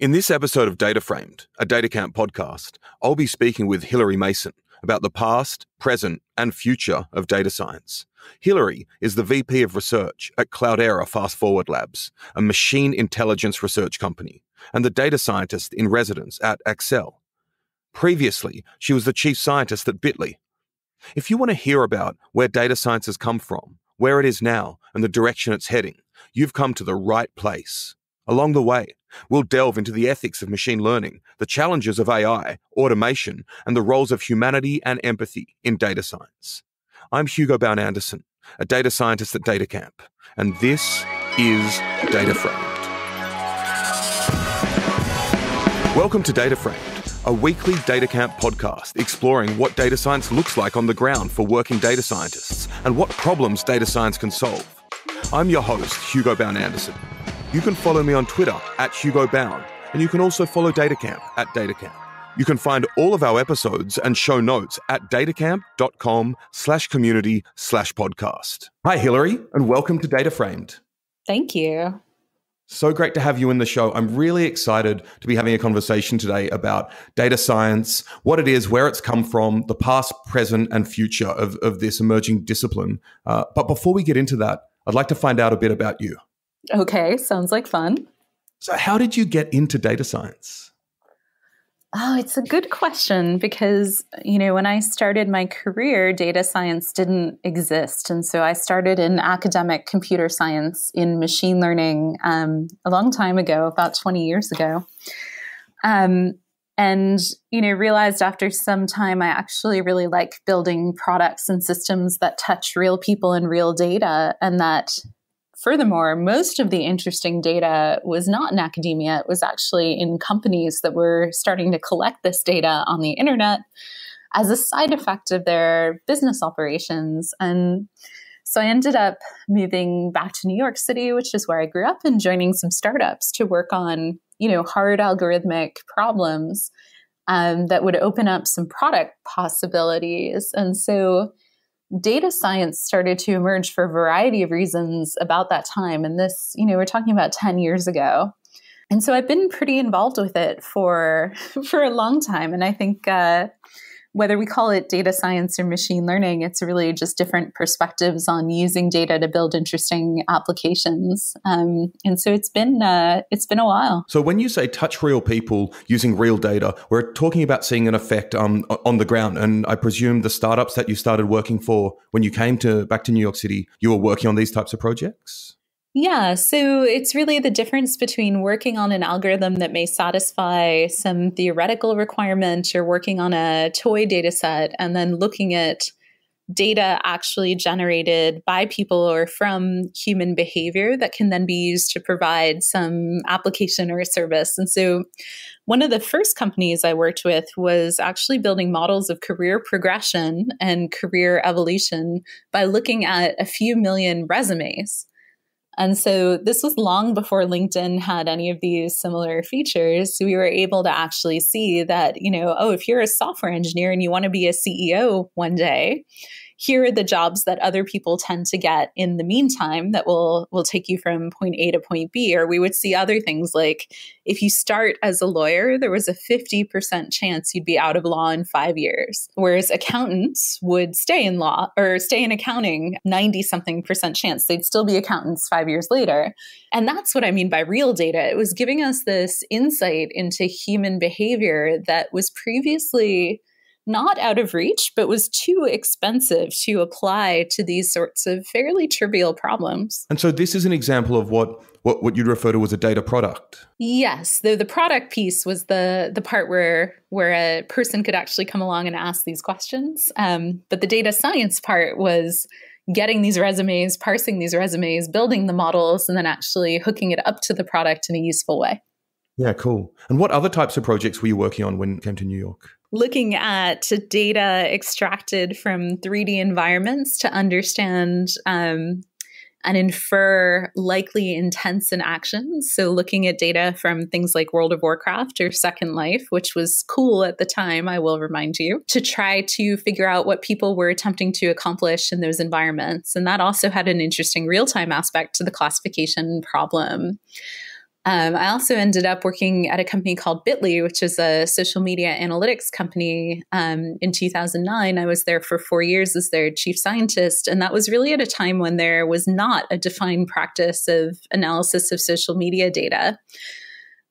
In this episode of Data Framed, a DataCamp podcast, I'll be speaking with Hilary Mason about the past, present, and future of data science. Hilary is the VP of Research at Cloudera Fast Forward Labs, a machine intelligence research company, and the data scientist in residence at Accel. Previously, she was the chief scientist at Bitly. If you want to hear about where data science has come from, where it is now, and the direction it's heading, you've come to the right place. Along the way, we'll delve into the ethics of machine learning, the challenges of AI, automation, and the roles of humanity and empathy in data science. I'm Hugo Bowne Anderson, a data scientist at DataCamp, and this is Data Framed. Welcome to Data Framed, a weekly DataCamp podcast exploring what data science looks like on the ground for working data scientists and what problems data science can solve. I'm your host, Hugo Bowne Anderson. You can follow me on Twitter at Hugo Bowne, and you can also follow Datacamp at Datacamp. You can find all of our episodes and show notes at datacamp.com slash community slash podcast. Hi, Hilary, and welcome to Data Framed. Thank you. So great to have you in the show. I'm really excited to be having a conversation today about data science, what it is, where it's come from, the past, present, and future of, of this emerging discipline. Uh, but before we get into that, I'd like to find out a bit about you. Okay, sounds like fun. So, how did you get into data science? Oh, it's a good question because, you know, when I started my career, data science didn't exist. And so I started in academic computer science in machine learning um, a long time ago, about 20 years ago. Um, and, you know, realized after some time I actually really like building products and systems that touch real people and real data and that Furthermore, most of the interesting data was not in academia, it was actually in companies that were starting to collect this data on the internet as a side effect of their business operations. And so I ended up moving back to New York City, which is where I grew up, and joining some startups to work on, you know, hard algorithmic problems um, that would open up some product possibilities. And so data science started to emerge for a variety of reasons about that time. And this, you know, we're talking about 10 years ago. And so I've been pretty involved with it for for a long time. And I think uh, whether we call it data science or machine learning, it's really just different perspectives on using data to build interesting applications. Um, and so it's been uh, it's been a while. So when you say touch real people using real data, we're talking about seeing an effect um, on the ground. And I presume the startups that you started working for when you came to back to New York City, you were working on these types of projects. Yeah, so it's really the difference between working on an algorithm that may satisfy some theoretical requirement or working on a toy data set and then looking at data actually generated by people or from human behavior that can then be used to provide some application or service. And so one of the first companies I worked with was actually building models of career progression and career evolution by looking at a few million resumes. And so this was long before LinkedIn had any of these similar features. So we were able to actually see that, you know, oh, if you're a software engineer and you want to be a CEO one day, here are the jobs that other people tend to get in the meantime that will will take you from point A to point B. Or we would see other things like if you start as a lawyer there was a 50% chance you'd be out of law in 5 years whereas accountants would stay in law or stay in accounting 90 something percent chance they'd still be accountants 5 years later. And that's what I mean by real data. It was giving us this insight into human behavior that was previously not out of reach, but was too expensive to apply to these sorts of fairly trivial problems. And so this is an example of what what, what you'd refer to as a data product. Yes. The the product piece was the the part where where a person could actually come along and ask these questions. Um, but the data science part was getting these resumes, parsing these resumes, building the models, and then actually hooking it up to the product in a useful way. Yeah, cool. And what other types of projects were you working on when you came to New York? Looking at data extracted from 3D environments to understand um, and infer likely intents and actions. So, looking at data from things like World of Warcraft or Second Life, which was cool at the time, I will remind you, to try to figure out what people were attempting to accomplish in those environments. And that also had an interesting real time aspect to the classification problem. Um, I also ended up working at a company called Bitly, which is a social media analytics company. Um, in 2009, I was there for four years as their chief scientist. And that was really at a time when there was not a defined practice of analysis of social media data.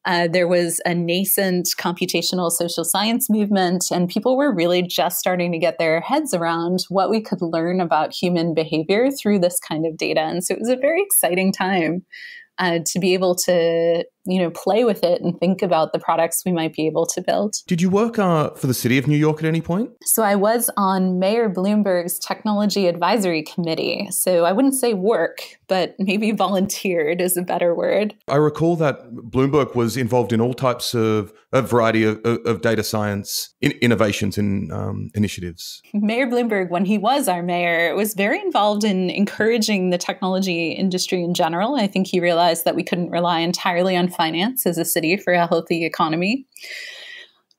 Uh, there was a nascent computational social science movement, and people were really just starting to get their heads around what we could learn about human behavior through this kind of data. And so it was a very exciting time uh, to be able to you know play with it and think about the products we might be able to build. Did you work uh, for the city of New York at any point? So I was on Mayor Bloomberg's technology advisory committee. So I wouldn't say work, but maybe volunteered is a better word. I recall that Bloomberg was involved in all types of a variety of, of data science in innovations and um, initiatives. Mayor Bloomberg, when he was our mayor, was very involved in encouraging the technology industry in general. I think he realized that we couldn't rely entirely on finance as a city for a healthy economy.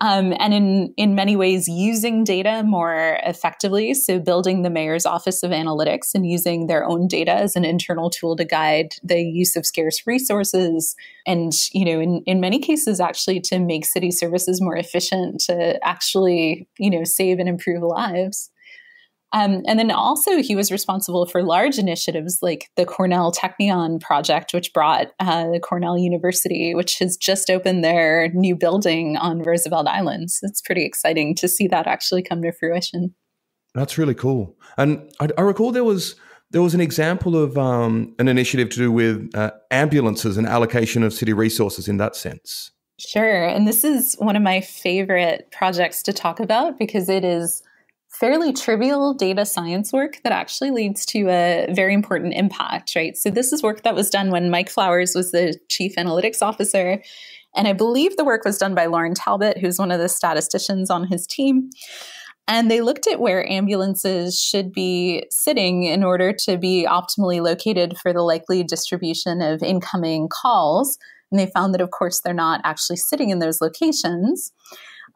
Um, and in in many ways using data more effectively. So building the mayor's office of analytics and using their own data as an internal tool to guide the use of scarce resources, and you know, in in many cases, actually to make city services more efficient, to actually you know save and improve lives. Um, and then also, he was responsible for large initiatives like the Cornell Technion project, which brought uh, Cornell University, which has just opened their new building on Roosevelt Island. So it's pretty exciting to see that actually come to fruition. That's really cool. And I, I recall there was there was an example of um, an initiative to do with uh, ambulances and allocation of city resources in that sense. Sure. And this is one of my favorite projects to talk about because it is fairly trivial data science work that actually leads to a very important impact, right? So, this is work that was done when Mike Flowers was the chief analytics officer. And I believe the work was done by Lauren Talbot, who's one of the statisticians on his team. And they looked at where ambulances should be sitting in order to be optimally located for the likely distribution of incoming calls. And they found that, of course, they're not actually sitting in those locations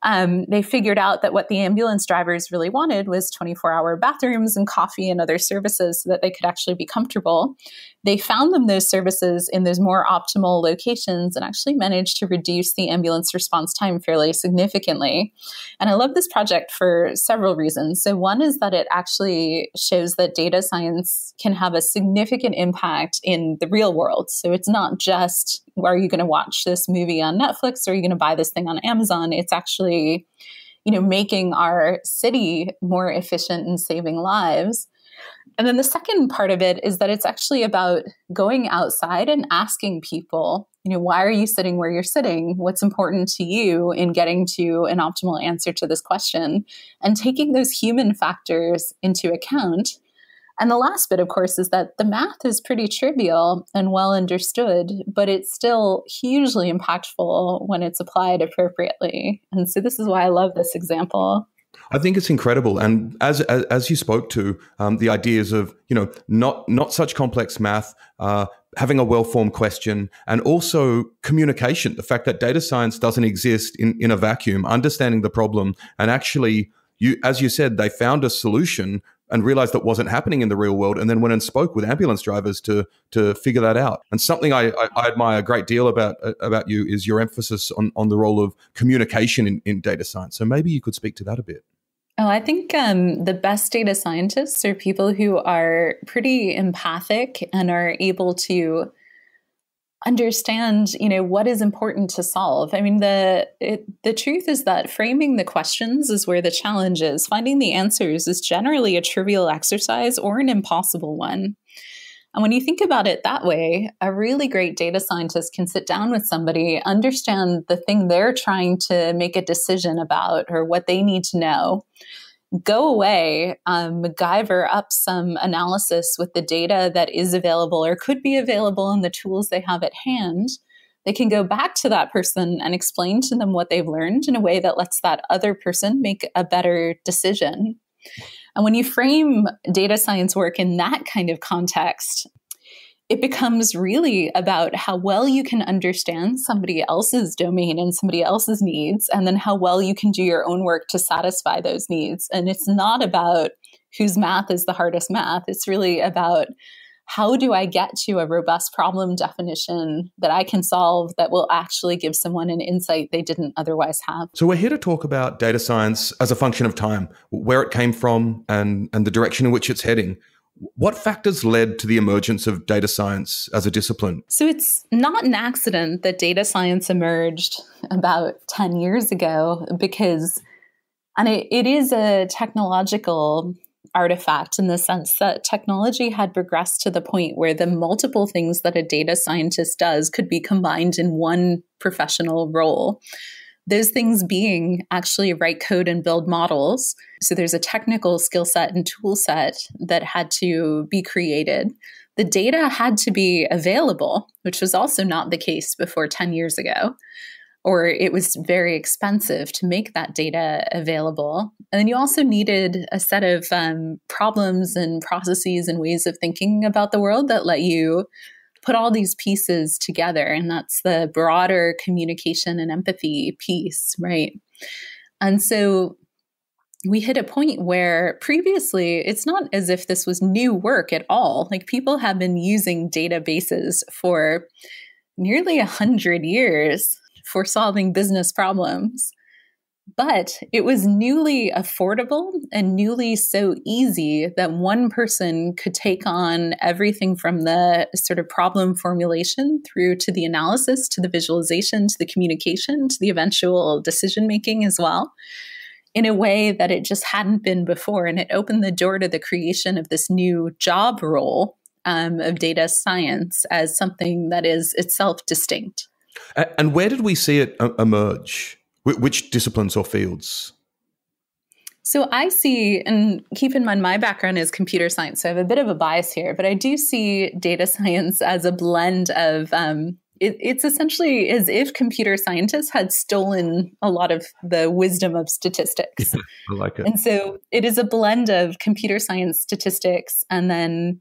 um, they figured out that what the ambulance drivers really wanted was 24 hour bathrooms and coffee and other services so that they could actually be comfortable. They found them those services in those more optimal locations and actually managed to reduce the ambulance response time fairly significantly. And I love this project for several reasons. So, one is that it actually shows that data science can have a significant impact in the real world. So, it's not just are you going to watch this movie on Netflix or are you going to buy this thing on Amazon? It's actually you know making our city more efficient and saving lives and then the second part of it is that it's actually about going outside and asking people, you know, why are you sitting where you're sitting? What's important to you in getting to an optimal answer to this question? And taking those human factors into account. And the last bit, of course, is that the math is pretty trivial and well understood, but it's still hugely impactful when it's applied appropriately. And so this is why I love this example. I think it's incredible, and as as, as you spoke to um, the ideas of you know not not such complex math, uh, having a well formed question, and also communication. The fact that data science doesn't exist in in a vacuum, understanding the problem, and actually you as you said, they found a solution and realized that wasn't happening in the real world, and then went and spoke with ambulance drivers to to figure that out. And something I, I, I admire a great deal about uh, about you is your emphasis on on the role of communication in, in data science. So maybe you could speak to that a bit. Oh, I think um, the best data scientists are people who are pretty empathic and are able to understand you know what is important to solve. I mean the it, the truth is that framing the questions is where the challenge is. Finding the answers is generally a trivial exercise or an impossible one. And when you think about it that way a really great data scientist can sit down with somebody understand the thing they're trying to make a decision about or what they need to know go away, um, MacGyver up some analysis with the data that is available or could be available in the tools they have at hand. They can go back to that person and explain to them what they've learned in a way that lets that other person make a better decision. And when you frame data science work in that kind of context, it becomes really about how well you can understand somebody else's domain and somebody else's needs, and then how well you can do your own work to satisfy those needs. And it's not about whose math is the hardest math, it's really about how do I get to a robust problem definition that I can solve that will actually give someone an insight they didn't otherwise have? So, we're here to talk about data science as a function of time, where it came from, and, and the direction in which it's heading. What factors led to the emergence of data science as a discipline? So, it's not an accident that data science emerged about 10 years ago because, and it, it is a technological artifact in the sense that technology had progressed to the point where the multiple things that a data scientist does could be combined in one professional role. Those things being actually write code and build models. So there's a technical skill set and tool set that had to be created. The data had to be available, which was also not the case before 10 years ago or it was very expensive to make that data available. And then you also needed a set of um, problems and processes and ways of thinking about the world that let you put all these pieces together. And that's the broader communication and empathy piece, right? And so we hit a point where previously it's not as if this was new work at all. Like people have been using databases for nearly a hundred years for solving business problems. But it was newly affordable and newly so easy that one person could take on everything from the sort of problem formulation through to the analysis, to the visualization, to the communication, to the eventual decision making as well, in a way that it just hadn't been before. And it opened the door to the creation of this new job role um, of data science as something that is itself distinct. And where did we see it emerge? Which disciplines or fields? So I see, and keep in mind, my background is computer science, so I have a bit of a bias here, but I do see data science as a blend of. Um, it, it's essentially as if computer scientists had stolen a lot of the wisdom of statistics. Yeah, I like it. And so it is a blend of computer science statistics and then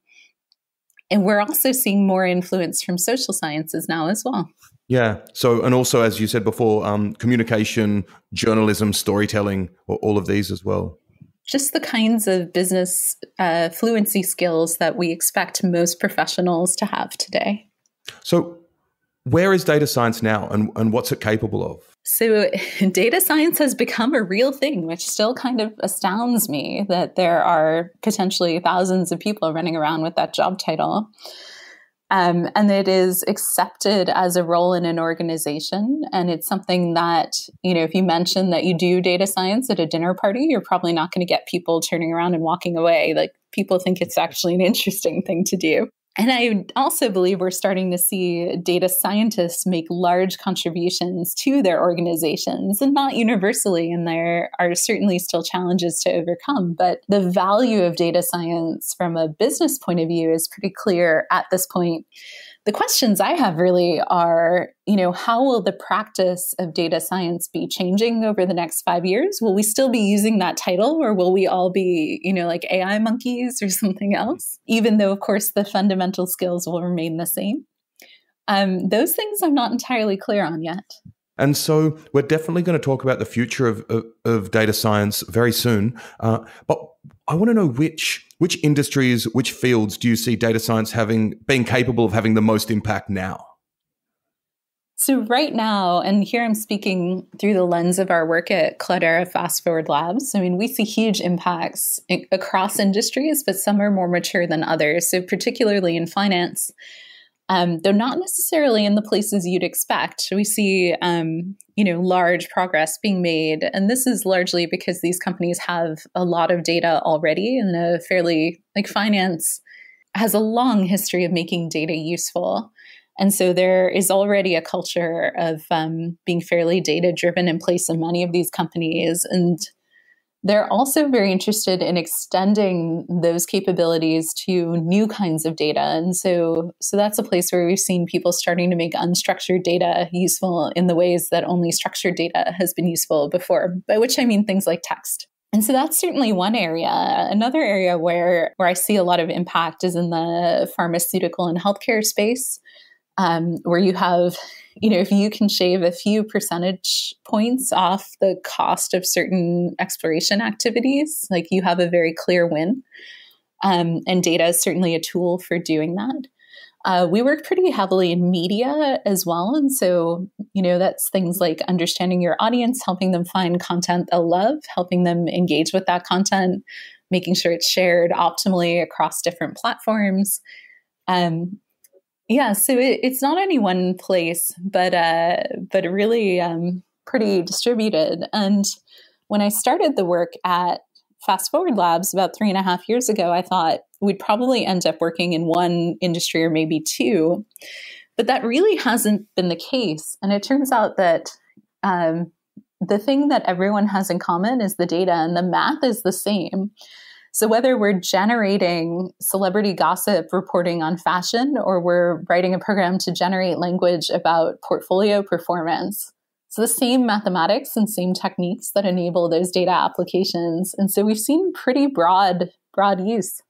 and we're also seeing more influence from social sciences now as well. Yeah. So, and also, as you said before, um, communication, journalism, storytelling, all of these as well. Just the kinds of business uh, fluency skills that we expect most professionals to have today. So, where is data science now and, and what's it capable of? So, data science has become a real thing, which still kind of astounds me that there are potentially thousands of people running around with that job title. Um, and it is accepted as a role in an organization. And it's something that, you know, if you mention that you do data science at a dinner party, you're probably not going to get people turning around and walking away. Like people think it's actually an interesting thing to do. And I also believe we're starting to see data scientists make large contributions to their organizations and not universally. And there are certainly still challenges to overcome. But the value of data science from a business point of view is pretty clear at this point the questions I have really are, you know, how will the practice of data science be changing over the next five years? Will we still be using that title or will we all be, you know, like AI monkeys or something else? Even though, of course, the fundamental skills will remain the same. Um, those things I'm not entirely clear on yet. And so we're definitely going to talk about the future of, of, of data science very soon. Uh, but I want to know which which industries, which fields do you see data science having being capable of having the most impact now? So right now, and here I'm speaking through the lens of our work at Cloudera Fast Forward Labs. I mean, we see huge impacts across industries, but some are more mature than others. So particularly in finance, um, though not necessarily in the places you'd expect. We see, um, you know, large progress being made, and this is largely because these companies have a lot of data already, and a fairly like finance has a long history of making data useful. And so there is already a culture of um, being fairly data driven in place in many of these companies. And they're also very interested in extending those capabilities to new kinds of data. And so, so that's a place where we've seen people starting to make unstructured data useful in the ways that only structured data has been useful before, by which I mean things like text. And so that's certainly one area. Another area where, where I see a lot of impact is in the pharmaceutical and healthcare space, um, where you have you know, if you can shave a few percentage points off the cost of certain exploration activities, like you have a very clear win. Um, and data is certainly a tool for doing that. Uh, we work pretty heavily in media as well. And so, you know, that's things like understanding your audience, helping them find content they'll love, helping them engage with that content, making sure it's shared optimally across different platforms. Um, yeah, so it, it's not any one place, but uh, but really um, pretty distributed. And when I started the work at Fast Forward Labs about three and a half years ago, I thought we'd probably end up working in one industry or maybe two. But that really hasn't been the case. And it turns out that um, the thing that everyone has in common is the data, and the math is the same. So, whether we're generating celebrity gossip reporting on fashion or we're writing a program to generate language about portfolio performance, it's the same mathematics and same techniques that enable those data applications. And so we've seen pretty broad, broad use.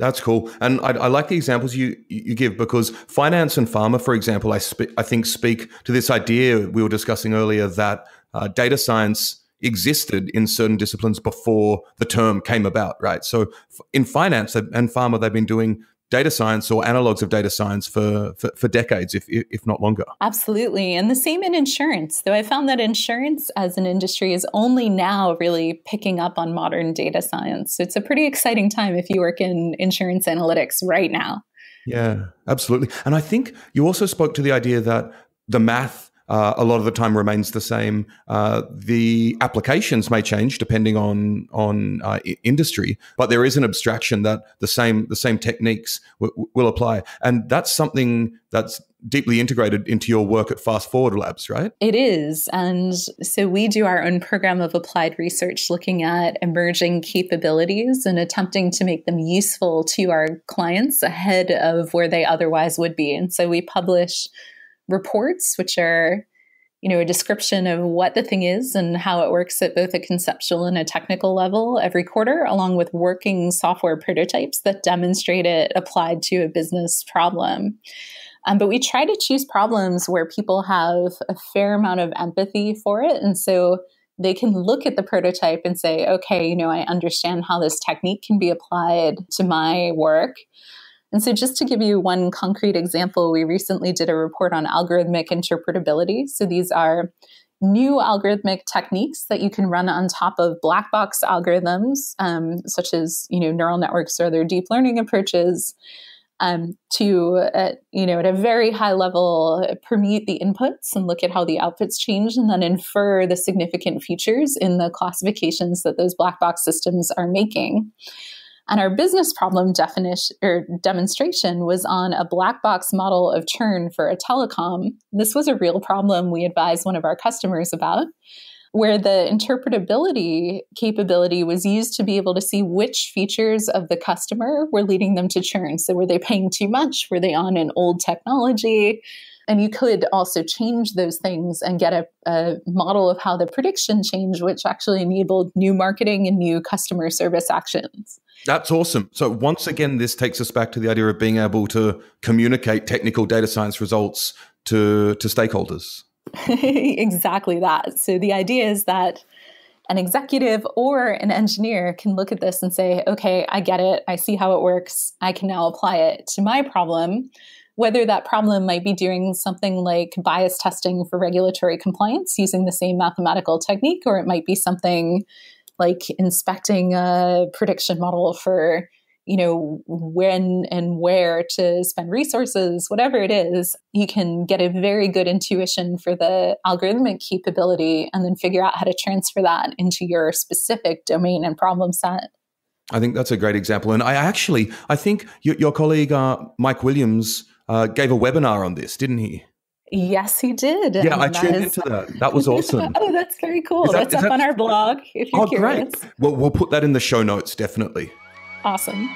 That's cool, and I, I, like the examples you you give because finance and pharma, for example, I spe- I think speak to this idea we were discussing earlier that uh, data science existed in certain disciplines before the term came about, right? So in finance and pharma, they've been doing data science or analogs of data science for, for, for, decades, if, if not longer. Absolutely. And the same in insurance, though I found that insurance as an industry is only now really picking up on modern data science. So it's a pretty exciting time if you work in insurance analytics right now. Yeah, absolutely. And I think you also spoke to the idea that the math uh, a lot of the time remains the same. Uh, the applications may change depending on on uh, industry, but there is an abstraction that the same the same techniques w- will apply, and that's something that's deeply integrated into your work at Fast Forward Labs, right? It is. And so we do our own program of applied research looking at emerging capabilities and attempting to make them useful to our clients ahead of where they otherwise would be. And so we publish reports, which are you know a description of what the thing is and how it works at both a conceptual and a technical level every quarter along with working software prototypes that demonstrate it applied to a business problem. Um, but we try to choose problems where people have a fair amount of empathy for it. And so they can look at the prototype and say okay you know i understand how this technique can be applied to my work and so, just to give you one concrete example, we recently did a report on algorithmic interpretability. So, these are new algorithmic techniques that you can run on top of black box algorithms, um, such as you know neural networks or other deep learning approaches, um, to uh, you know at a very high level permute the inputs and look at how the outputs change, and then infer the significant features in the classifications that those black box systems are making. And our business problem definition or demonstration was on a black box model of churn for a telecom. This was a real problem we advised one of our customers about, where the interpretability capability was used to be able to see which features of the customer were leading them to churn. So were they paying too much? Were they on an old technology? And you could also change those things and get a, a, model of how the prediction changed, which actually enabled new marketing and new customer service actions. That's awesome. So, once again, this takes us back to the idea of being able to communicate technical data science results to, to stakeholders. exactly that. So, the idea is that an executive or an engineer can look at this and say, okay, I get it. I see how it works. I can now apply it to my problem whether that problem might be doing something like bias testing for regulatory compliance using the same mathematical technique, or it might be something like inspecting a prediction model for you know when and where to spend resources whatever it is you can get a very good intuition for the algorithmic capability and then figure out how to transfer that into your specific domain and problem set. I think that's a great example. And i actually i think your, your colleague uh, mike williams uh, gave a webinar on this, didn't he? Yes, he did. Yeah, and I tuned is... into that. That was awesome. oh, that's very cool. That, that's up that... on our blog if you're oh, curious. Great. Well, we'll put that in the show notes, definitely. Awesome.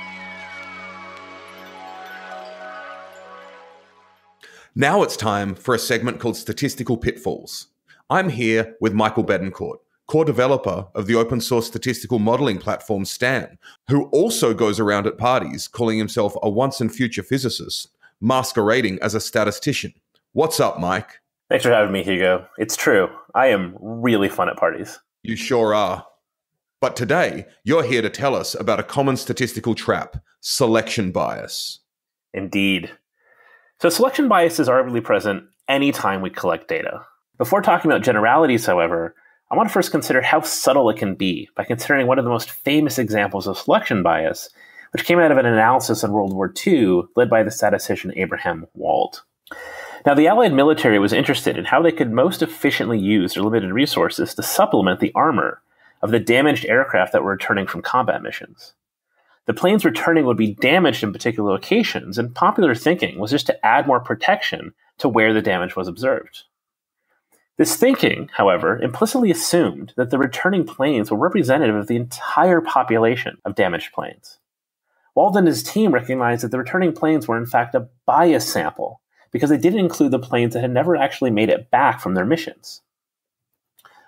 Now it's time for a segment called Statistical Pitfalls. I'm here with Michael Betancourt, core developer of the open source statistical modeling platform STAN, who also goes around at parties calling himself a once and future physicist masquerading as a statistician. What's up, Mike? Thanks for having me, Hugo. It's true. I am really fun at parties. You sure are. But today, you're here to tell us about a common statistical trap selection bias. Indeed. So, selection bias is arguably present anytime we collect data. Before talking about generalities, however, I want to first consider how subtle it can be by considering one of the most famous examples of selection bias, which came out of an analysis in World War II led by the statistician Abraham Wald. Now, the Allied military was interested in how they could most efficiently use their limited resources to supplement the armor of the damaged aircraft that were returning from combat missions. The planes returning would be damaged in particular locations, and popular thinking was just to add more protection to where the damage was observed. This thinking, however, implicitly assumed that the returning planes were representative of the entire population of damaged planes. Wald and his team recognized that the returning planes were in fact a bias sample because they didn't include the planes that had never actually made it back from their missions.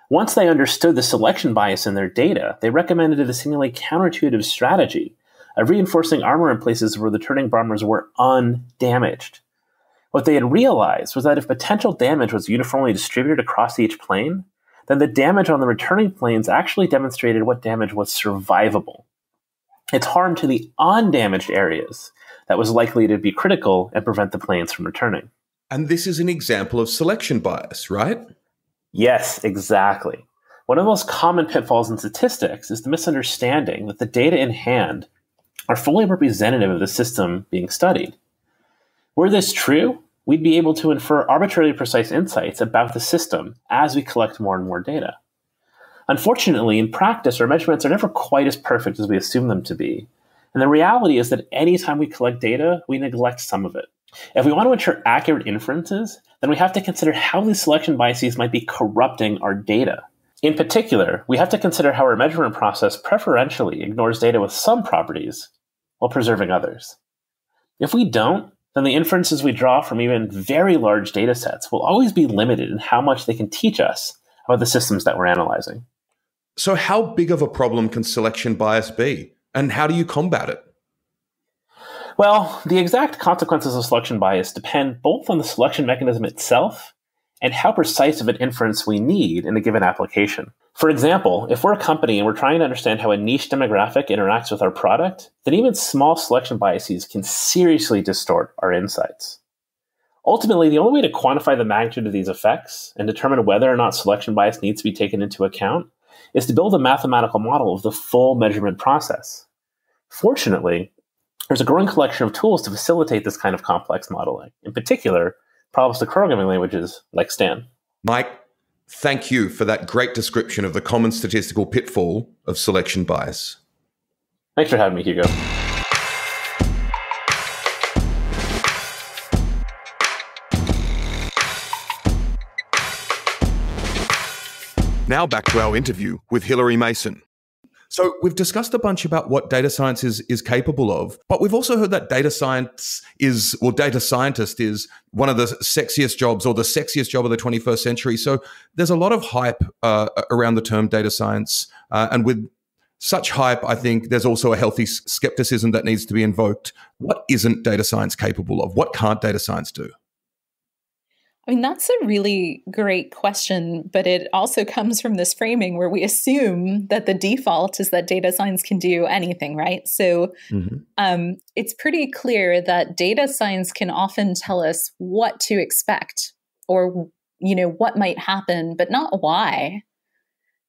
Once they understood the selection bias in their data, they recommended a seemingly counterintuitive strategy of reinforcing armor in places where the returning bombers were undamaged. What they had realized was that if potential damage was uniformly distributed across each plane, then the damage on the returning planes actually demonstrated what damage was survivable. It's harm to the undamaged areas that was likely to be critical and prevent the planes from returning. And this is an example of selection bias, right? Yes, exactly. One of the most common pitfalls in statistics is the misunderstanding that the data in hand are fully representative of the system being studied. Were this true, we'd be able to infer arbitrarily precise insights about the system as we collect more and more data. Unfortunately, in practice, our measurements are never quite as perfect as we assume them to be. And the reality is that anytime we collect data, we neglect some of it. If we want to ensure accurate inferences, then we have to consider how these selection biases might be corrupting our data. In particular, we have to consider how our measurement process preferentially ignores data with some properties while preserving others. If we don't, then the inferences we draw from even very large data sets will always be limited in how much they can teach us about the systems that we're analyzing. So, how big of a problem can selection bias be, and how do you combat it? Well, the exact consequences of selection bias depend both on the selection mechanism itself and how precise of an inference we need in a given application. For example, if we're a company and we're trying to understand how a niche demographic interacts with our product, then even small selection biases can seriously distort our insights. Ultimately, the only way to quantify the magnitude of these effects and determine whether or not selection bias needs to be taken into account is to build a mathematical model of the full measurement process. Fortunately, there's a growing collection of tools to facilitate this kind of complex modeling, in particular, probabilistic programming languages like Stan. Mike, Thank you for that great description of the common statistical pitfall of selection bias. Thanks for having me, Hugo. Now back to our interview with Hilary Mason. So we've discussed a bunch about what data science is, is capable of, but we've also heard that data science is, or data scientist is one of the sexiest jobs or the sexiest job of the 21st century. So there's a lot of hype uh, around the term data science. Uh, and with such hype, I think there's also a healthy skepticism that needs to be invoked. What isn't data science capable of? What can't data science do? I mean, that's a really great question, but it also comes from this framing where we assume that the default is that data science can do anything, right? So mm-hmm. um, it's pretty clear that data science can often tell us what to expect or, you know, what might happen, but not why.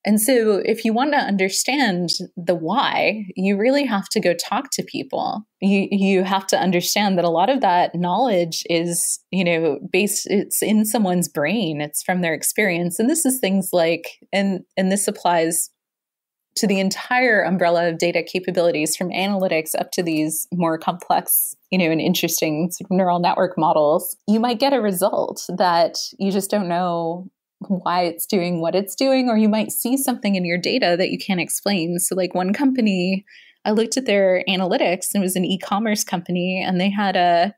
And so, if you want to understand the why, you really have to go talk to people. You you have to understand that a lot of that knowledge is, you know, based it's in someone's brain. It's from their experience, and this is things like, and and this applies to the entire umbrella of data capabilities, from analytics up to these more complex, you know, and interesting sort of neural network models. You might get a result that you just don't know why it's doing what it's doing, or you might see something in your data that you can't explain. So, like one company, I looked at their analytics, and it was an e-commerce company, and they had a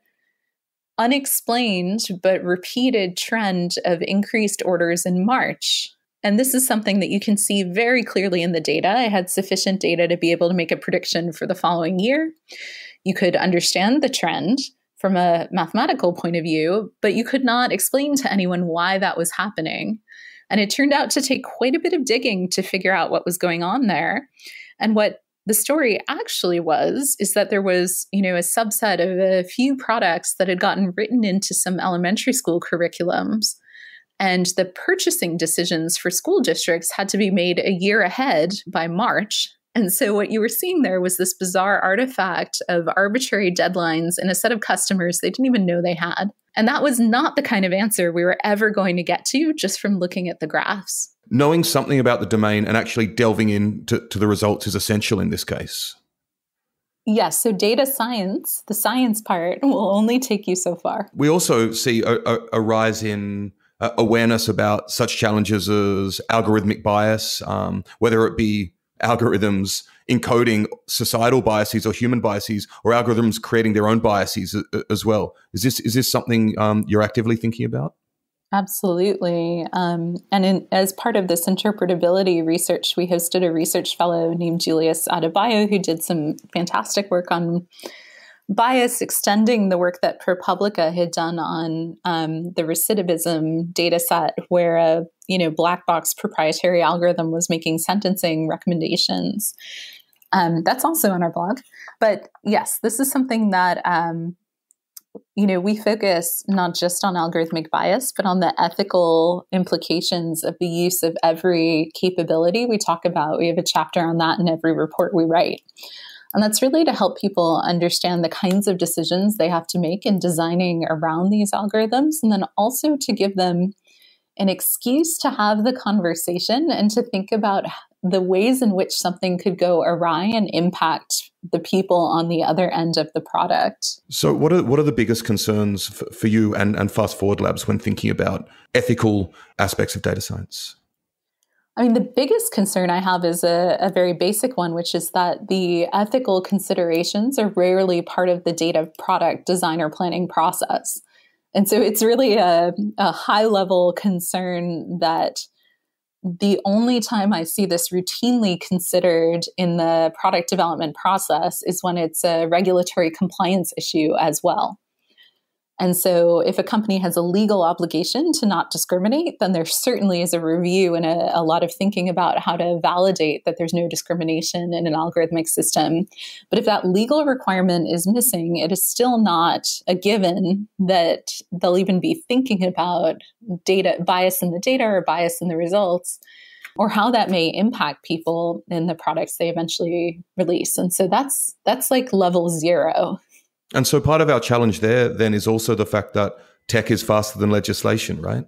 unexplained but repeated trend of increased orders in March. And this is something that you can see very clearly in the data. I had sufficient data to be able to make a prediction for the following year. You could understand the trend from a mathematical point of view, but you could not explain to anyone why that was happening. And it turned out to take quite a bit of digging to figure out what was going on there. And what the story actually was is that there was you know a subset of a few products that had gotten written into some elementary school curriculums and the purchasing decisions for school districts had to be made a year ahead by march and so what you were seeing there was this bizarre artifact of arbitrary deadlines and a set of customers they didn't even know they had and that was not the kind of answer we were ever going to get to just from looking at the graphs knowing something about the domain and actually delving into to the results is essential in this case. Yes, so data science, the science part, will only take you so far. We also see a, a, a rise in uh, awareness about such challenges as algorithmic bias, um, whether it be algorithms encoding societal biases or human biases, or algorithms creating their own biases as well. Is this is this something um, you're actively thinking about? Absolutely. Um, and in, as part of this interpretability research, we hosted a research fellow named Julius Adebayo who did some fantastic work on bias, extending the work that ProPublica had done on um, the recidivism data set, where a you know black box proprietary algorithm was making sentencing recommendations. Um, that's also on our blog. But yes, this is something that um, you know, we focus not just on algorithmic bias, but on the ethical implications of the use of every capability we talk about. We have a chapter on that in every report we write. And that's really to help people understand the kinds of decisions they have to make in designing around these algorithms, and then also to give them an excuse to have the conversation and to think about the ways in which something could go awry and impact the people on the other end of the product. So, what are what are the biggest concerns for, for you and, and Fast Forward Labs when thinking about ethical aspects of data science? I mean, the biggest concern I have is a, a, very basic one, which is that the ethical considerations are rarely part of the data product design or planning process. And so it's really a, a high level concern that the only time I see this routinely considered in the product development process is when it's a regulatory compliance issue as well. And so, if a company has a legal obligation to not discriminate, then there certainly is a review and a, a, lot of thinking about how to validate that there's no discrimination in an algorithmic system. But if that legal requirement is missing, it is still not a given that they'll even be thinking about data bias in the data or bias in the results or how that may impact people in the products they eventually release. And so that's that's like level 0 and so part of our challenge there then is also the fact that tech is faster than legislation, right?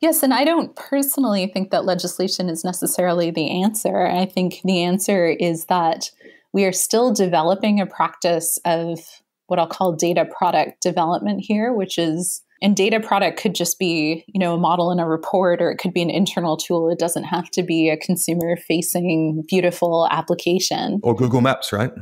Yes, and I don't personally think that legislation is necessarily the answer. I think the answer is that we are still developing a practice of what I'll call data product development here, which is and data product could just be, you know, a model in a report or it could be an internal tool. It doesn't have to be a consumer facing beautiful application. Or Google Maps, right?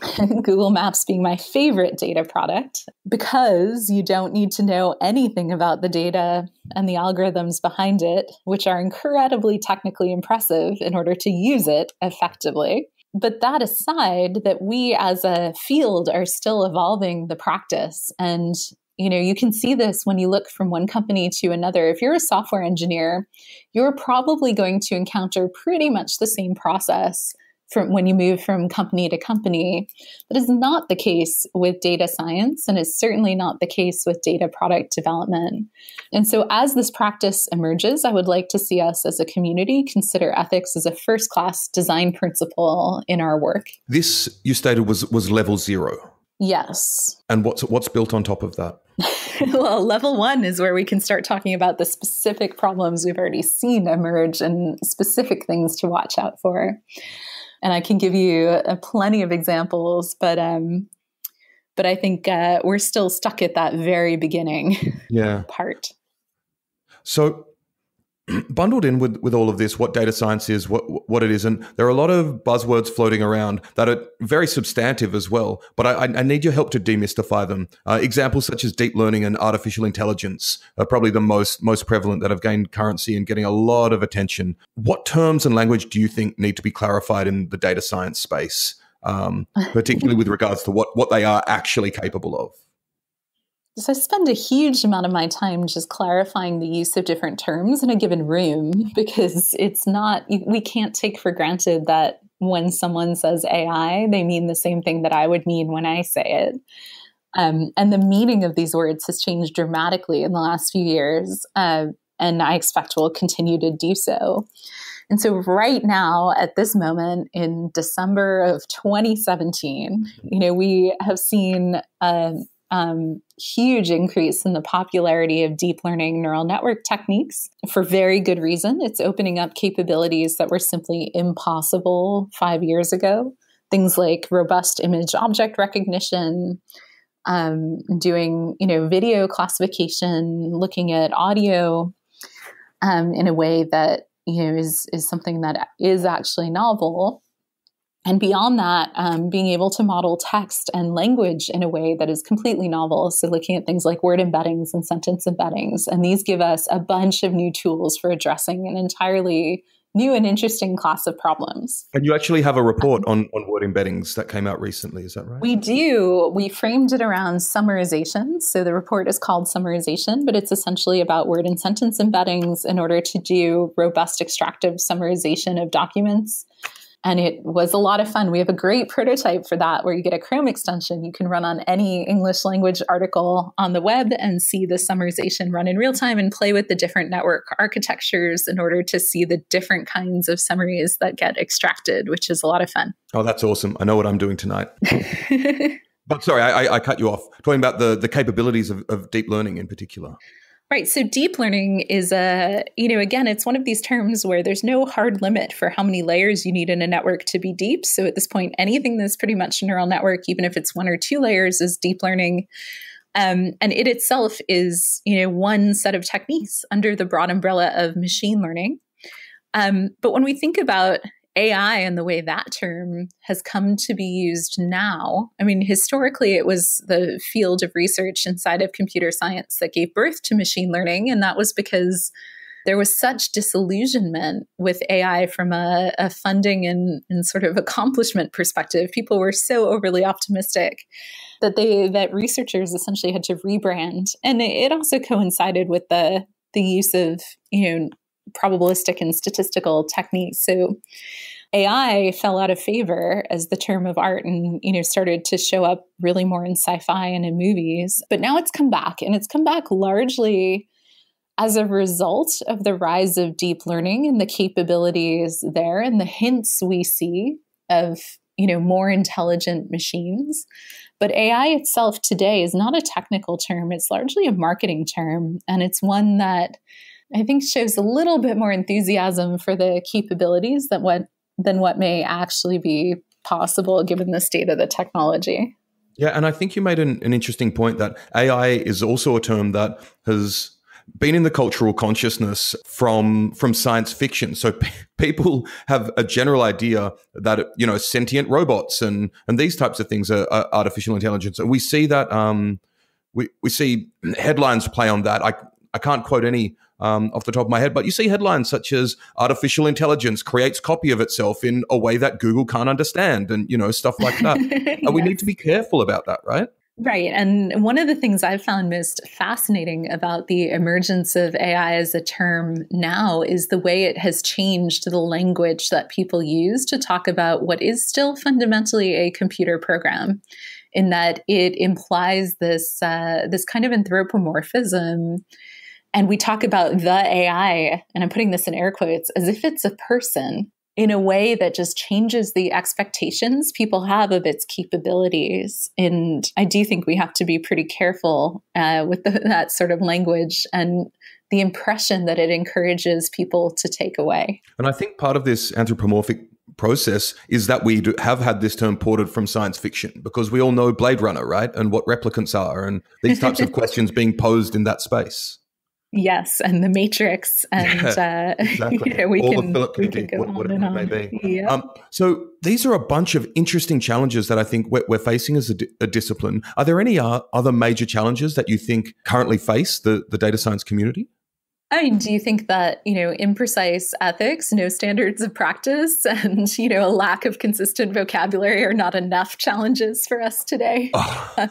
Google Maps being my favorite data product because you don't need to know anything about the data and the algorithms behind it, which are incredibly technically impressive in order to use it effectively. But that aside, that we as a field are still evolving the practice. And, you know, you can see this when you look from one company to another. If you're a software engineer, you're probably going to encounter pretty much the same process from when you move from company to company. That is not the case with data science, and is certainly not the case with data product development. And so, as this practice emerges, I would like to see us as a community consider ethics as a first class design principle in our work. This you stated was was level zero. Yes. And what's what's built on top of that? well, level one is where we can start talking about the specific problems we've already seen emerge and specific things to watch out for and I can give you uh, plenty of examples, but um, but I think uh, we're still stuck at that very beginning yeah. part. So bundled in with, with all of this, what data science is, what what it isn't. There are a lot of buzzwords floating around that are very substantive as well. But I, I need your help to demystify them. Uh, examples such as deep learning and artificial intelligence are probably the most most prevalent that have gained currency and getting a lot of attention. What terms and language do you think need to be clarified in the data science space, um, particularly with regards to what what they are actually capable of? So I spend a huge amount of my time just clarifying the use of different terms in a given room because it's not, we can't take for granted that when someone says AI, they mean the same thing that I would mean when I say it. Um, and the meaning of these words has changed dramatically in the last few years, uh, and I expect will continue to do so. And so, right now, at this moment in December of 2017, you know, we have seen a um, huge increase in the popularity of deep learning neural network techniques for very good reason. It's opening up capabilities that were simply impossible five years ago. Things like robust image object recognition, um, doing you know video classification, looking at audio um, in a way that you know is is something that is actually novel and beyond that um, being able to model text and language in a way that is completely novel so looking at things like word embeddings and sentence embeddings and these give us a bunch of new tools for addressing an entirely new and interesting class of problems. And you actually have a report on, on word embeddings that came out recently, is that right? We do. We framed it around summarization. So the report is called Summarization, but it's essentially about word and sentence embeddings in order to do robust extractive summarization of documents and it was a lot of fun. We have a great prototype for that where you get a Chrome extension. You can run on any English language article on the web and see the summarization run in real time and play with the different network architectures in order to see the different kinds of summaries that get extracted, which is a lot of fun. Oh, that's awesome. I know what I'm doing tonight. but sorry, I, I, cut you off. Talking about the, the capabilities of, of deep learning in particular. Right. So deep learning is a, you know, again, it's one of these terms where there's no hard limit for how many layers you need in a network to be deep. So at this point, anything that's pretty much a neural network, even if it's one or two layers, is deep learning. Um, and it itself is, you know, one set of techniques under the broad umbrella of machine learning. Um, but when we think about AI and the way that term has come to be used now. I mean, historically, it was the field of research inside of computer science that gave birth to machine learning. And that was because there was such disillusionment with AI from a, a funding and, and sort of accomplishment perspective. People were so overly optimistic that they that researchers essentially had to rebrand. And it also coincided with the the use of, you know, probabilistic and statistical techniques. So AI fell out of favor as the term of art and you know started to show up really more in sci-fi and in movies. But now it's come back and it's come back largely as a result of the rise of deep learning and the capabilities there and the hints we see of you know more intelligent machines but ai itself today is not a technical term it's largely a marketing term and it's one that I think shows a little bit more enthusiasm for the capabilities than what than what may actually be possible given the state of the technology. Yeah, and I think you made an, an interesting point that AI is also a term that has been in the cultural consciousness from from science fiction. So p- people have a general idea that you know sentient robots and and these types of things are, are artificial intelligence, and we see that um, we we see headlines play on that. I I can't quote any um, off the top of my head, but you see headlines such as "artificial intelligence creates copy of itself in a way that Google can't understand," and you know stuff like that. yes. And we need to be careful about that, right? Right. And one of the things I've found most fascinating about the emergence of AI as a term now is the way it has changed the language that people use to talk about what is still fundamentally a computer program, in that it implies this uh, this kind of anthropomorphism and we talk about the AI, and I'm putting this in air quotes, as if it's a person in a way that just changes the expectations people have of its capabilities. And I do think we have to be pretty careful uh, with the, that sort of language and the impression that it encourages people to take away. And I think part of this anthropomorphic process is that we have had this term ported from science fiction because we all know Blade Runner, right? And what replicants are and these types of questions being posed in that space. Yes, and the Matrix, and yeah, uh, exactly. you know, we All can, the Philip K. Dick, whatever it may be. Yeah. Um, so these are a bunch of interesting challenges that I think we're, we're facing as a, di- a, discipline. Are there any uh, other major challenges that you think currently face the, the data science community? I mean, do you think that, you know, imprecise ethics, no standards of practice, and, you know, a lack of consistent vocabulary are not enough challenges for us today? Oh, I,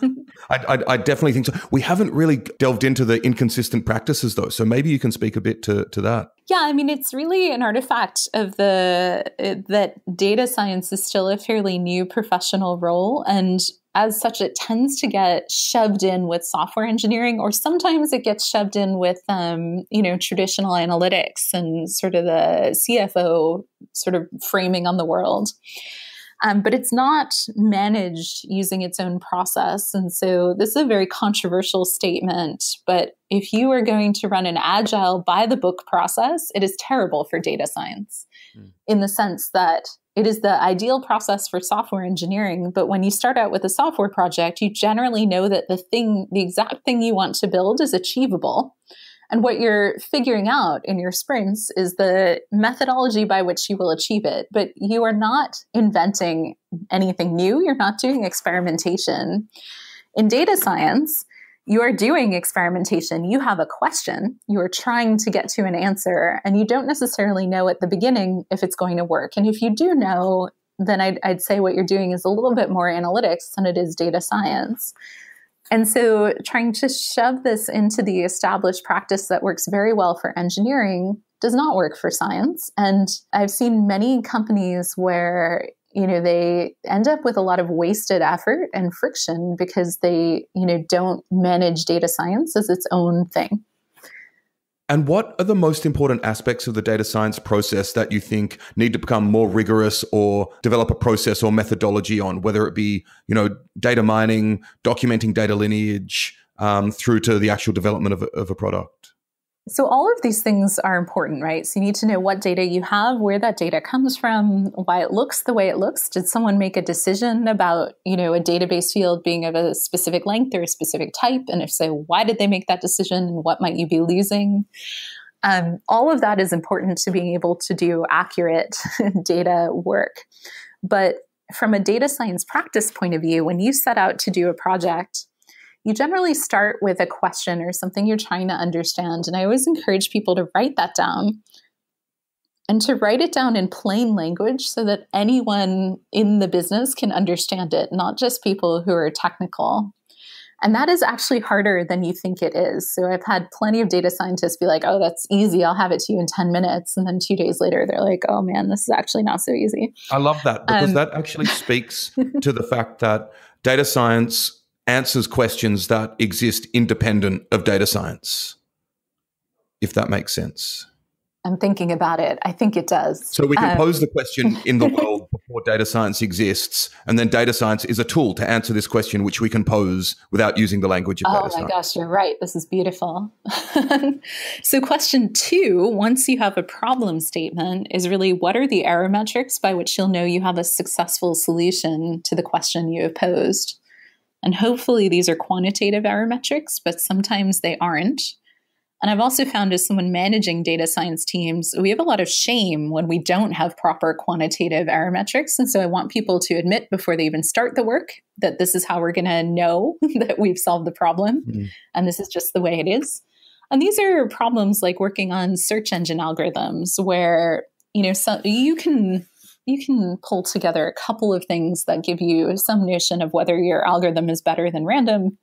I, I, definitely think so. We haven't really delved into the inconsistent practices, though. So maybe you can speak a bit to, to that. Yeah, I mean, it's really an artifact of the uh, that data science is still a fairly new professional role. And as such, it tends to get shoved in with software engineering, or sometimes it gets shoved in with, um, you know, traditional analytics and sort of the CFO sort of framing on the world. Um, but it's not managed using its own process. And so this is a very controversial statement. But if you are going to run an agile by the book process, it is terrible for data science mm. in the sense that it is the ideal process for software engineering, but when you start out with a software project, you generally know that the thing, the exact thing you want to build is achievable. And what you're figuring out in your sprints is the methodology by which you will achieve it. But you are not inventing anything new. You're not doing experimentation. In data science, you are doing experimentation. You have a question. You are trying to get to an answer, and you don't necessarily know at the beginning if it's going to work. And if you do know, then I'd, I'd say what you're doing is a little bit more analytics than it is data science. And so, trying to shove this into the established practice that works very well for engineering does not work for science. And I've seen many companies where you know they end up with a lot of wasted effort and friction because they you know don't manage data science as its own thing. And what are the most important aspects of the data science process that you think need to become more rigorous or develop a process or methodology on whether it be you know data mining documenting data lineage um, through to the actual development of a, of a product so all of these things are important, right? So you need to know what data you have, where that data comes from, why it looks the way it looks. Did someone make a decision about, you know, a database field being of a specific length or a specific type? And if so, why did they make that decision and what might you be losing? Um, all of that is important to being able to do accurate data work. But from a data science practice point of view, when you set out to do a project, you generally start with a question or something you're trying to understand. And I always encourage people to write that down and to write it down in plain language so that anyone in the business can understand it, not just people who are technical. And that is actually harder than you think it is. So I've had plenty of data scientists be like, oh, that's easy. I'll have it to you in 10 minutes. And then two days later, they're like, oh man, this is actually not so easy. I love that because um, that actually speaks to the fact that data science answers questions that exist independent of data science, if that makes sense. I'm thinking about it. I think it does. So we can um, pose the question in the world before data science exists, and then data science is a tool to answer this question, which we can pose without using the language of oh data science. Oh my gosh, you're right. This is beautiful. so question two, once you have a problem statement, is really what are the error metrics by which you'll know you have a successful solution to the question you have posed? And hopefully these are quantitative error metrics, but sometimes they aren't. And I've also found as someone managing data science teams, we have a lot of shame when we don't have proper quantitative error metrics. And so I want people to admit before they even start the work that this is how we're going to know that we've solved the problem. Mm-hmm. And this is just the way it is. And these are problems like working on search engine algorithms where, you know, so you can you can pull together a couple of things that give you some notion of whether your algorithm is better than random.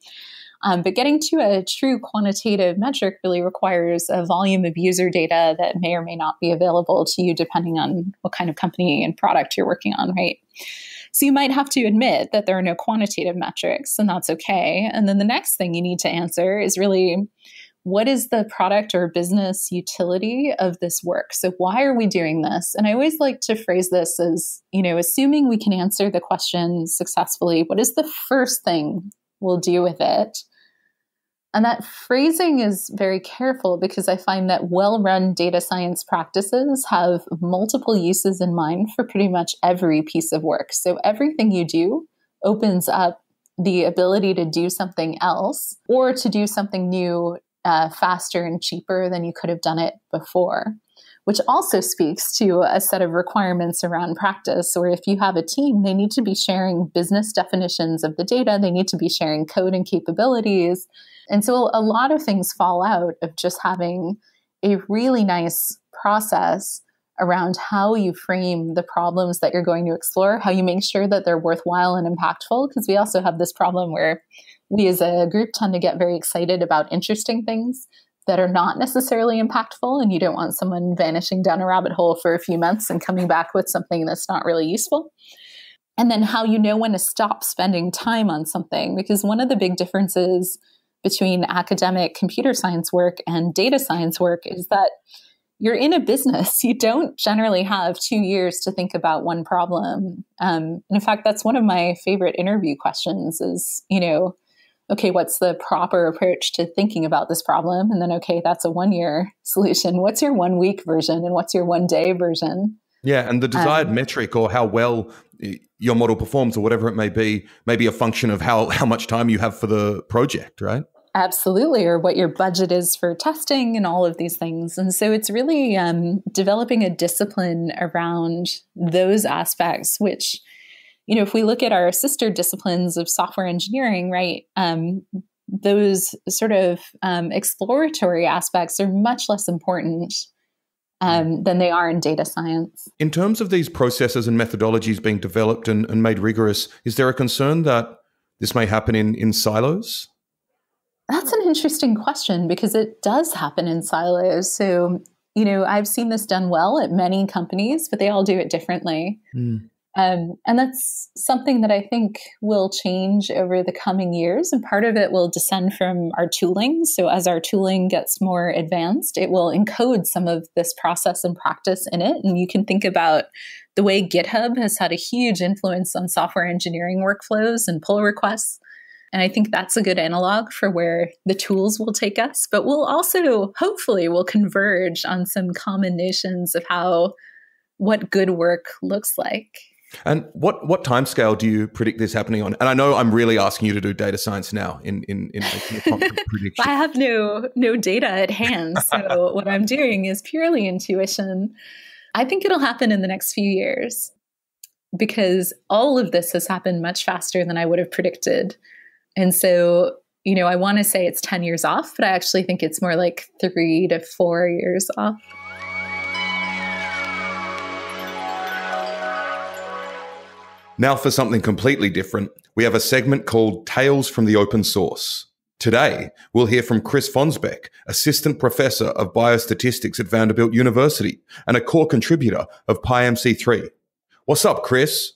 Um, but getting to a true quantitative metric really requires a volume of user data that may or may not be available to you depending on what kind of company and product you're working on, right? So you might have to admit that there are no quantitative metrics, and that's okay. And then the next thing you need to answer is really what is the product or business utility of this work? So, why are we doing this? And I always like to phrase this as, you know, assuming we can answer the question successfully, what is the first thing we'll do with it? And that phrasing is very careful because I find that well run data science practices have multiple uses in mind for pretty much every piece of work. So, everything you do opens up the ability to do something else or to do something new uh, faster and cheaper than you could have done it before, which also speaks to a set of requirements around practice. Or if you have a team, they need to be sharing business definitions of the data, they need to be sharing code and capabilities. And so a lot of things fall out of just having a really nice process around how you frame the problems that you're going to explore, how you make sure that they're worthwhile and impactful. Because we also have this problem where we as a group tend to get very excited about interesting things that are not necessarily impactful, and you don't want someone vanishing down a rabbit hole for a few months and coming back with something that's not really useful. And then how you know when to stop spending time on something, because one of the big differences between academic computer science work and data science work is that you're in a business. You don't generally have two years to think about one problem. Um, and in fact, that's one of my favorite interview questions is, you know, okay, what's the proper approach to thinking about this problem? And then, okay, that's a one year solution. What's your one week version and what's your one day version? Yeah, and the desired um, metric or how well your model performs or whatever it may be, may be a function of how, how much time you have for the project, right? Absolutely, or what your budget is for testing and all of these things. And so it's really um, developing a discipline around those aspects, which, you know, if we look at our sister disciplines of software engineering, right, um, those sort of um, exploratory aspects are much less important um, than they are in data science. In terms of these processes and methodologies being developed and, and made rigorous, is there a concern that this may happen in, in silos? That's an interesting question because it does happen in silos. So, you know, I've seen this done well at many companies, but they all do it differently. Mm. Um, and that's something that I think will change over the coming years. And part of it will descend from our tooling. So, as our tooling gets more advanced, it will encode some of this process and practice in it. And you can think about the way GitHub has had a huge influence on software engineering workflows and pull requests. And I think that's a good analog for where the tools will take us. But we'll also, hopefully, will converge on some common notions of how what good work looks like. And what what time scale do you predict this happening on? And I know I'm really asking you to do data science now in in, in making a prediction. I have no no data at hand, so what I'm doing is purely intuition. I think it'll happen in the next few years because all of this has happened much faster than I would have predicted. And so, you know, I want to say it's 10 years off, but I actually think it's more like three to four years off. Now, for something completely different, we have a segment called Tales from the Open Source. Today, we'll hear from Chris Fonnesbeck, Assistant Professor of Biostatistics at Vanderbilt University and a core contributor of PyMC3. What's up, Chris?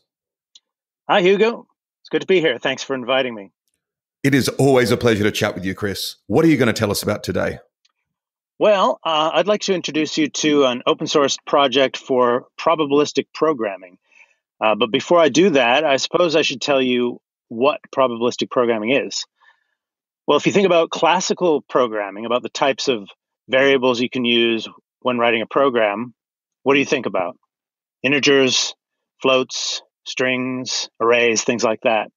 Hi, Hugo. It's good to be here. Thanks for inviting me. It is always a pleasure to chat with you, Chris. What are you going to tell us about today? Well, uh, I'd like to introduce you to an open source project for probabilistic programming. Uh, but before I do that, I suppose I should tell you what probabilistic programming is. Well, if you think about classical programming, about the types of variables you can use when writing a program, what do you think about? Integers, floats, strings, arrays, things like that.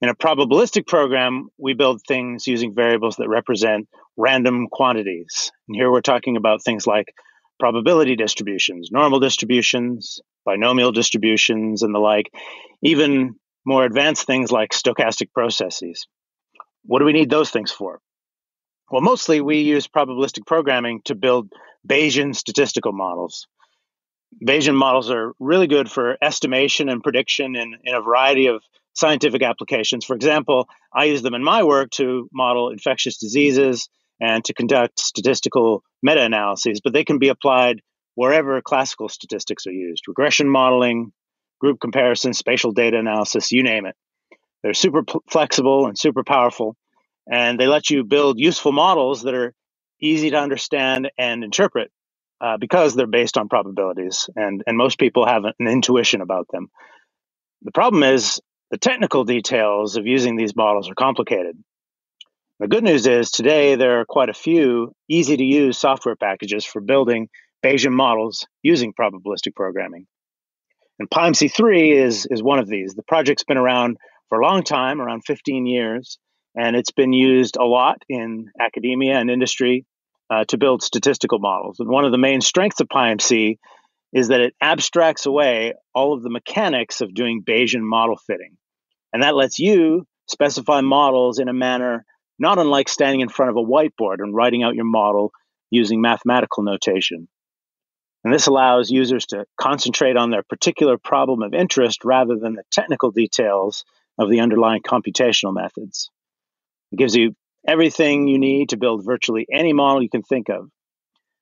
In a probabilistic program, we build things using variables that represent random quantities. And here we're talking about things like probability distributions, normal distributions, binomial distributions, and the like, even more advanced things like stochastic processes. What do we need those things for? Well, mostly we use probabilistic programming to build Bayesian statistical models. Bayesian models are really good for estimation and prediction in, in a variety of scientific applications. For example, I use them in my work to model infectious diseases and to conduct statistical meta analyses, but they can be applied wherever classical statistics are used regression modeling, group comparison, spatial data analysis, you name it. They're super flexible and super powerful, and they let you build useful models that are easy to understand and interpret uh, because they're based on probabilities, and, and most people have an intuition about them. The problem is the technical details of using these models are complicated. The good news is today there are quite a few easy to use software packages for building Bayesian models using probabilistic programming. And PyMC3 is, is one of these. The project's been around for a long time, around 15 years, and it's been used a lot in academia and industry uh, to build statistical models. And one of the main strengths of PyMC is that it abstracts away all of the mechanics of doing Bayesian model fitting. And that lets you specify models in a manner not unlike standing in front of a whiteboard and writing out your model using mathematical notation. And this allows users to concentrate on their particular problem of interest rather than the technical details of the underlying computational methods. It gives you everything you need to build virtually any model you can think of.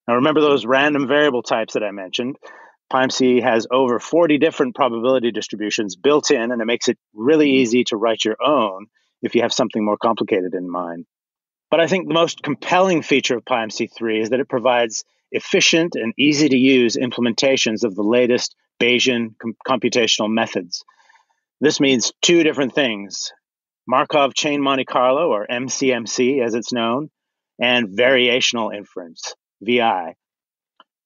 Now, remember those random variable types that I mentioned? PyMC has over 40 different probability distributions built in, and it makes it really mm-hmm. easy to write your own if you have something more complicated in mind. But I think the most compelling feature of PyMC3 is that it provides efficient and easy to use implementations of the latest Bayesian com- computational methods. This means two different things Markov chain Monte Carlo, or MCMC as it's known, and variational inference, VI.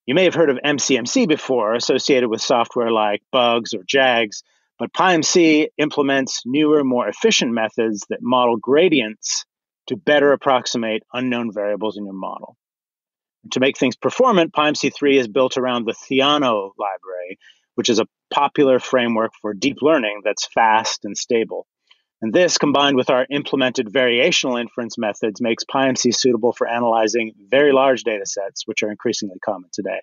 You may have heard of MCMC before, associated with software like Bugs or JAGS, but PyMC implements newer, more efficient methods that model gradients to better approximate unknown variables in your model. To make things performant, PyMC3 is built around the Theano library, which is a popular framework for deep learning that's fast and stable. And this, combined with our implemented variational inference methods, makes PyMC suitable for analyzing very large data sets, which are increasingly common today.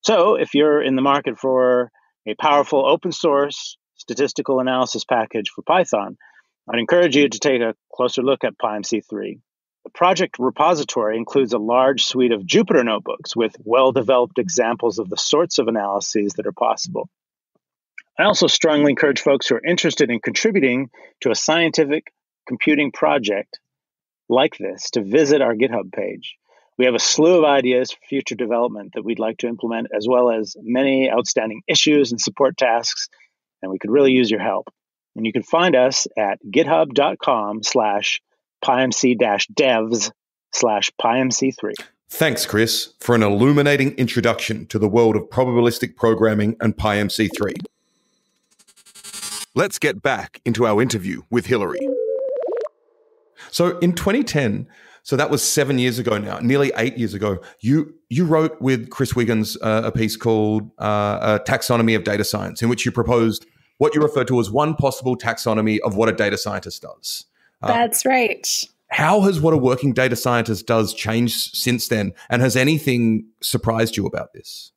So, if you're in the market for a powerful open source statistical analysis package for Python, I'd encourage you to take a closer look at PyMC3. The project repository includes a large suite of Jupyter notebooks with well developed examples of the sorts of analyses that are possible. I also strongly encourage folks who are interested in contributing to a scientific computing project like this to visit our GitHub page. We have a slew of ideas for future development that we'd like to implement, as well as many outstanding issues and support tasks, and we could really use your help. And you can find us at github.com slash pymc-devs slash pymc3. Thanks, Chris, for an illuminating introduction to the world of probabilistic programming and PyMC3. Let's get back into our interview with Hilary. So in 2010, so that was seven years ago now, nearly eight years ago. You you wrote with Chris Wiggins uh, a piece called uh, "A Taxonomy of Data Science," in which you proposed what you refer to as one possible taxonomy of what a data scientist does. Uh, That's right. How has what a working data scientist does changed since then, and has anything surprised you about this?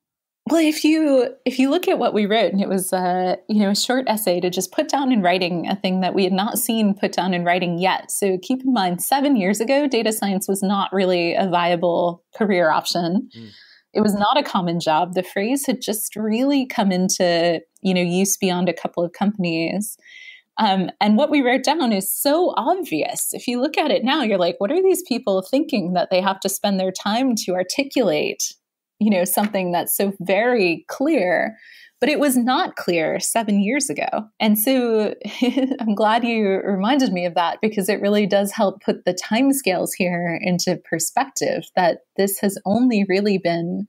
Well, if you if you look at what we wrote, and it was uh, you know a short essay to just put down in writing a thing that we had not seen put down in writing yet. So keep in mind, seven years ago, data science was not really a viable career option. Mm. It was not a common job. The phrase had just really come into you know use beyond a couple of companies. Um, and what we wrote down is so obvious. If you look at it now, you're like, what are these people thinking that they have to spend their time to articulate you know something that's so very clear but it was not clear seven years ago and so i'm glad you reminded me of that because it really does help put the timescales here into perspective that this has only really been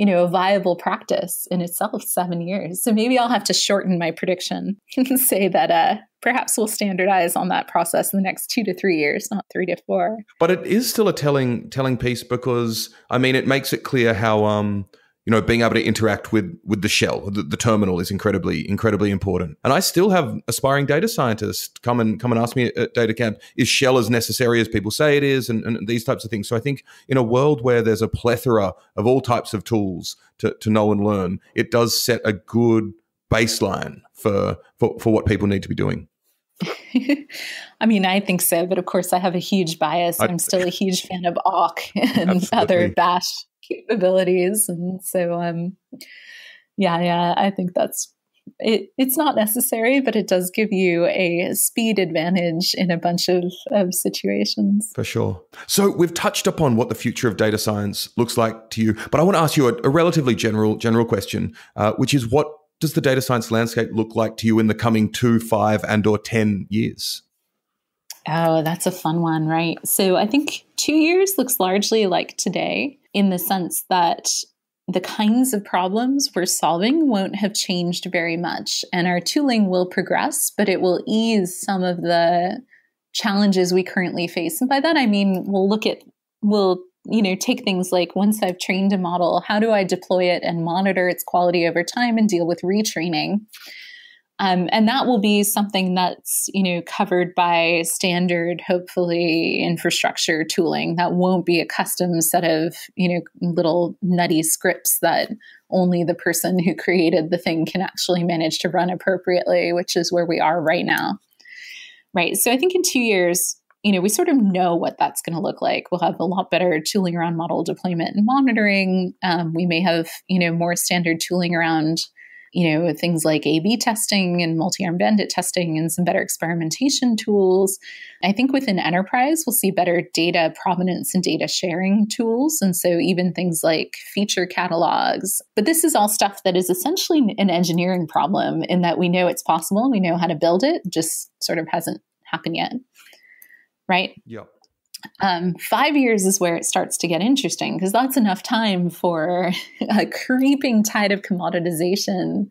you know a viable practice in itself seven years so maybe i'll have to shorten my prediction and say that uh, perhaps we'll standardize on that process in the next two to three years, not three to four. But it is still a telling telling piece because I mean it makes it clear how um you know being able to interact with with the shell the, the, terminal is incredibly incredibly important and i still have aspiring data scientists come and come and ask me at DataCamp is shell as necessary as people say it is and, and these types of things so i think in a world where there's a plethora of all types of tools to, to know and learn it does set a good baseline for, for for what people need to be doing I mean, I think so, but of course, I have a huge bias. I, am still a huge fan of awk and absolutely. other Bash capabilities, and so um, yeah, yeah, I think that's it, it's not necessary, but it does give you a speed advantage in a bunch of, of situations. For sure. So we've touched upon what the future of data science looks like to you, but I want to ask you a, a relatively general general question, uh, which is what does the data science landscape look like to you in the coming two, five, and or ten years? Oh, that's a fun one, right? So I think two years looks largely like today in the sense that the kinds of problems we're solving won't have changed very much. And our tooling will progress, but it will ease some of the challenges we currently face. And by that, I mean, we'll look at, we'll you know take things like once i've trained a model how do i deploy it and monitor its quality over time and deal with retraining Um, and that will be something that's you know covered by standard, hopefully, infrastructure tooling. That won't be a custom set of you know little nutty scripts that only the person who created the thing can actually manage to run appropriately, which is where we are right now. Right. So I think in two years, you know, we sort of know what that's going to look like. We'll have a lot better tooling around model deployment and monitoring. Um, we may have, you know, more standard tooling around you know, things like A B testing and multi arm bandit testing and some better experimentation tools. I think within enterprise, we'll see better data provenance and data sharing tools. And so even things like feature catalogs. But this is all stuff that is essentially an engineering problem in that we know it's possible, we know how to build it, just sort of hasn't happened yet. Right? Yep. Um, five years is where it starts to get interesting because that's enough time for a creeping tide of commoditization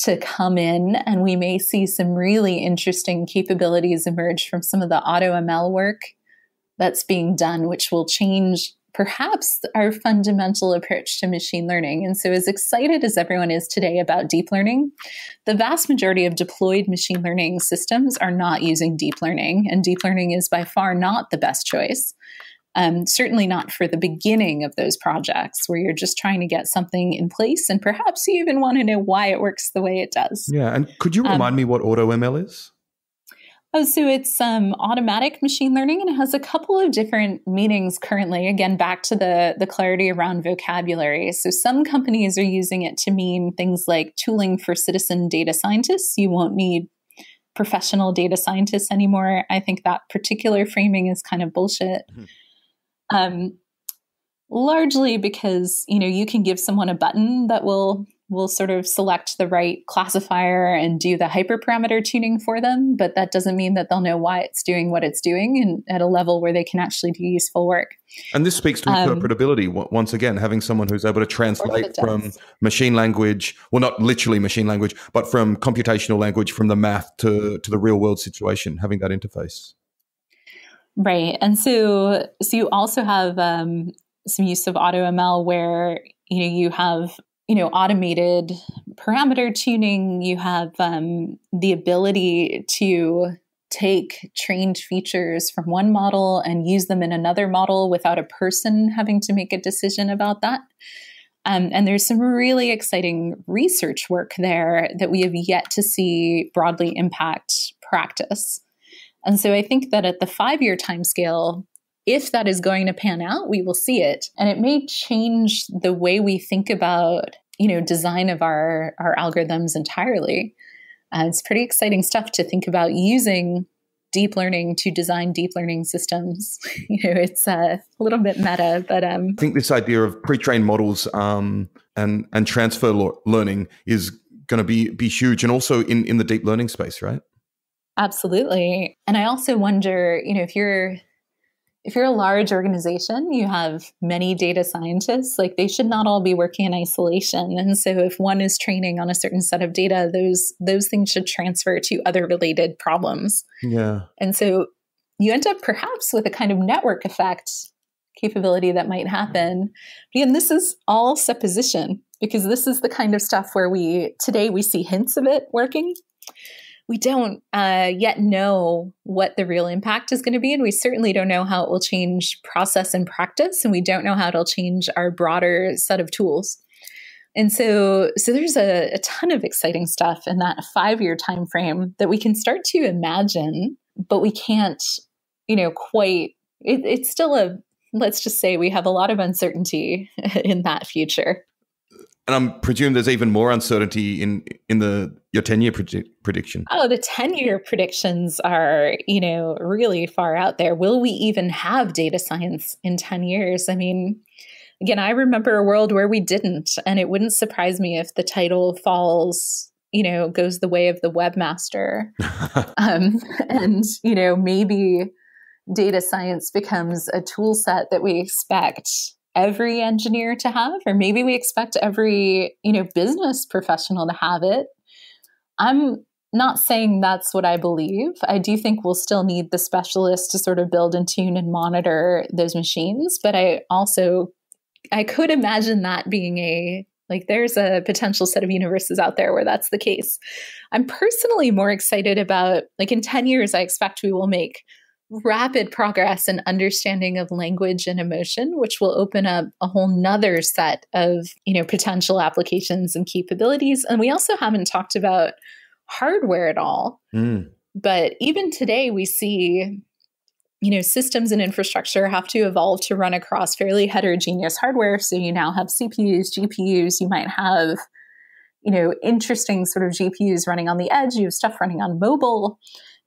to come in, and we may see some really interesting capabilities emerge from some of the AutoML work that's being done, which will change perhaps our fundamental approach to machine learning. And so, as excited as everyone is today about deep learning, the vast majority of deployed machine learning systems are not using deep learning, and deep learning is by far not the best choice. Um, certainly not for the beginning of those projects where you're just trying to get something in place and perhaps you even want to know why it works the way it does. Yeah. And could you remind um, me what AutoML is? Oh, so it's um, automatic machine learning, and it has a couple of different meanings currently. Again, back to the the clarity around vocabulary. So some companies are using it to mean things like tooling for citizen data scientists. You won't need professional data scientists anymore. I think that particular framing is kind of bullshit. Mm-hmm. Um, largely because you know you can give someone a button that will will sort of select the right classifier and do the hyperparameter tuning for them, but that doesn't mean that they'll know why it's doing what it's doing and at a level where they can actually do useful work. And this speaks to um, interpretability once again, having someone who's able to translate from machine language, well, not literally machine language, but from computational language from the math to, to the real world situation, having that interface. Right. And so, so you also have um, some use of AutoML where you know you have you know automated parameter tuning. You have um, the ability to take trained features from one model and use them in another model without a person having to make a decision about that. Um, and there's some really exciting research work there that we have yet to see broadly impact practice. And so i think that at the five year time scale if that is going to pan out, we will see it. And it may change the way we think about, you know, design of our, our algorithms entirely. Uh, it's pretty exciting stuff to think about using deep learning to design deep learning systems. you know, it's uh, a little bit meta, but um, I think this idea of pre-trained models um, and and transfer lo- learning is going to be be huge, and also in in the deep learning space, right? Absolutely. And I also wonder, you know, if you're if you're a large organization, you have many data scientists, like they should not all be working in isolation. And so if one is training on a certain set of data, those those things should transfer to other related problems. Yeah. And so you end up perhaps with a kind of network effect capability that might happen. And this is all supposition because this is the kind of stuff where we today we see hints of it working we don't uh, yet know what the real impact is going to be. And we certainly don't know how it will change process and practice. And we don't know how it'll change our broader set of tools. And so, so there's a, a ton of exciting stuff in that five year time frame that we can start to imagine, but we can't, you know, quite. It, it's still a let's just say we have a lot of uncertainty in that future and I'm presume there's even more uncertainty in in the your 10 year predi- prediction. Oh, the 10 year predictions are, you know, really far out there. Will we even have data science in 10 years? I mean, again, I remember a world where we didn't, and it wouldn't surprise me if the title falls, you know, goes the way of the webmaster. um, and, you know, maybe data science becomes a tool set that we expect every engineer to have or maybe we expect every you know business professional to have it i'm not saying that's what i believe i do think we'll still need the specialists to sort of build and tune and monitor those machines but i also i could imagine that being a Like there's a potential set of universes out there where that's the case. I'm personally more excited about, like, in 10 years, I expect we will make rapid progress in understanding of language and emotion, which will open up a whole nother set of, you know, potential applications and capabilities. And we also haven't talked about hardware at all. Mm. But even today, we see you know systems and infrastructure have to evolve to run across fairly heterogeneous hardware so you now have cpus gpus you might have you know interesting sort of gpus running on the edge you have stuff running on mobile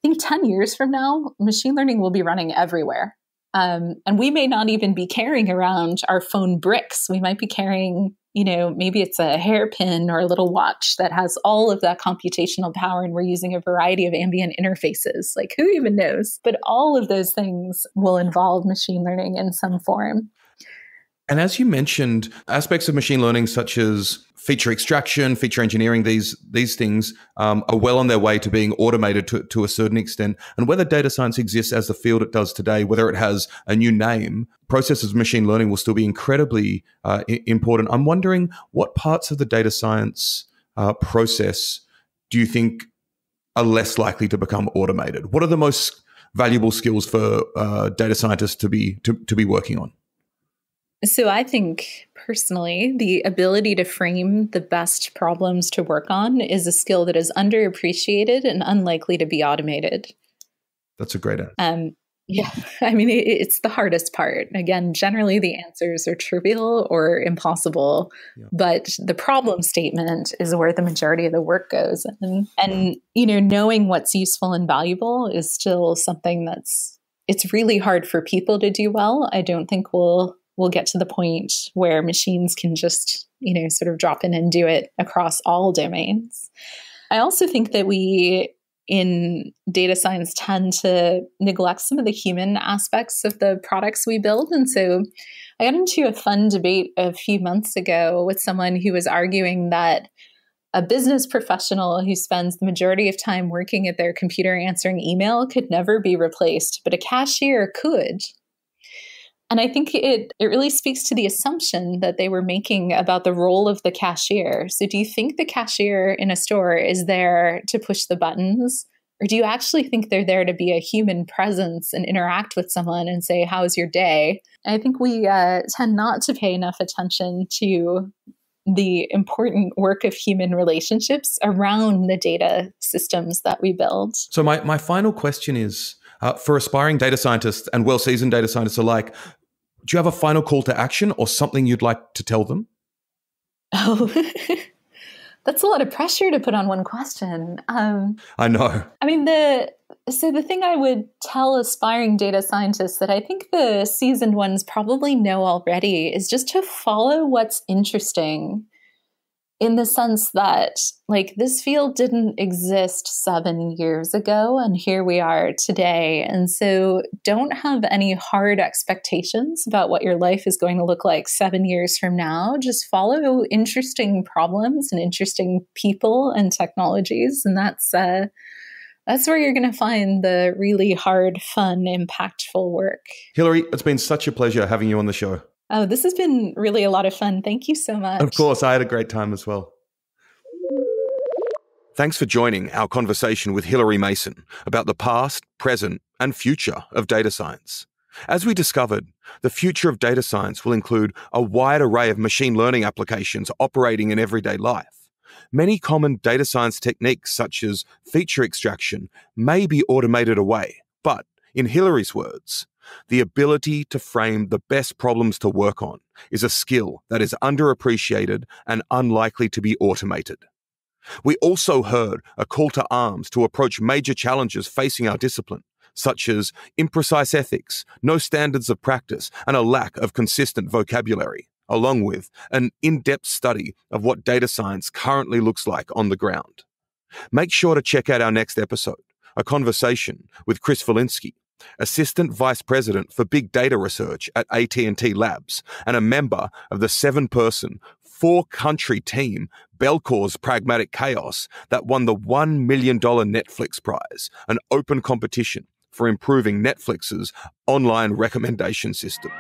think 10 years from now machine learning will be running everywhere um, and we may not even be carrying around our phone bricks we might be carrying you know, maybe it's a hairpin or a little watch that has all of that computational power, and we're using a variety of ambient interfaces. Like, who even knows? But all of those things will involve machine learning in some form. And as you mentioned, aspects of machine learning such as feature extraction, feature engineering, these these things um, are well on their way to being automated to, to a certain extent. And whether data science exists as the field it does today, whether it has a new name, processes of machine learning will still be incredibly uh, important. I'm wondering what parts of the data science uh, process do you think are less likely to become automated? What are the most valuable skills for uh, data scientists to be to, to be working on? So I think personally, the ability to frame the best problems to work on is a skill that is underappreciated and unlikely to be automated. That's a great answer. Um, yeah, I mean, it, it's the hardest part. Again, generally the answers are trivial or impossible, yeah. but the problem statement is where the majority of the work goes. And, and, you know, knowing what's useful and valuable is still something that's, it's really hard for people to do well. I don't think we'll we'll get to the point where machines can just, you know, sort of drop in and do it across all domains. I also think that we in data science tend to neglect some of the human aspects of the products we build. And so I got into a fun debate a few months ago with someone who was arguing that a business professional who spends the majority of time working at their computer answering email could never be replaced, but a cashier could. And I think it it really speaks to the assumption that they were making about the role of the cashier. So do you think the cashier in a store is there to push the buttons? Or do you actually think they're there to be a human presence and interact with someone and say, How's your day? I think we uh, tend not to pay enough attention to the important work of human relationships around the data systems that we build. So, my, my final question is uh, for aspiring data scientists and well seasoned data scientists alike, do you have a final call to action or something you'd like to tell them? Oh, that's a lot of pressure to put on one question. Um, I know. I mean, the so the thing I would tell aspiring data scientists that I think the seasoned ones probably know already is just to follow what's interesting in the sense that like this field didn't exist seven years ago and here we are today. And so don't have any hard expectations about what your life is going to look like seven years from now. Just follow interesting problems and interesting people and technologies and that's uh that's where you're going to find the really hard fun impactful work. Hilary, it's been such a pleasure having you on the show Oh, this has been really a lot of fun. Thank you so much. Of course, I had a great time as well. Thanks for joining our conversation with Hilary Mason about the past, present, and future of data science. As we discovered, the future of data science will include a wide array of machine learning applications operating in everyday life. Many common data science techniques, such as feature extraction, may be automated away, but in Hilary's words, the ability to frame the best problems to work on is a skill that is underappreciated and unlikely to be automated. We also heard a call to arms to approach major challenges facing our discipline, such as imprecise ethics, no standards of practice, and a lack of consistent vocabulary, along with an in depth study of what data science currently looks like on the ground. Make sure to check out our next episode, a conversation with Chris Volinsky, Assistant Vice President for Big Data Research at AT&T Labs and a member of the seven-person, four-country team BellKor's Pragmatic Chaos that won the $1 million Netflix prize, an open competition for improving Netflix's online recommendation system.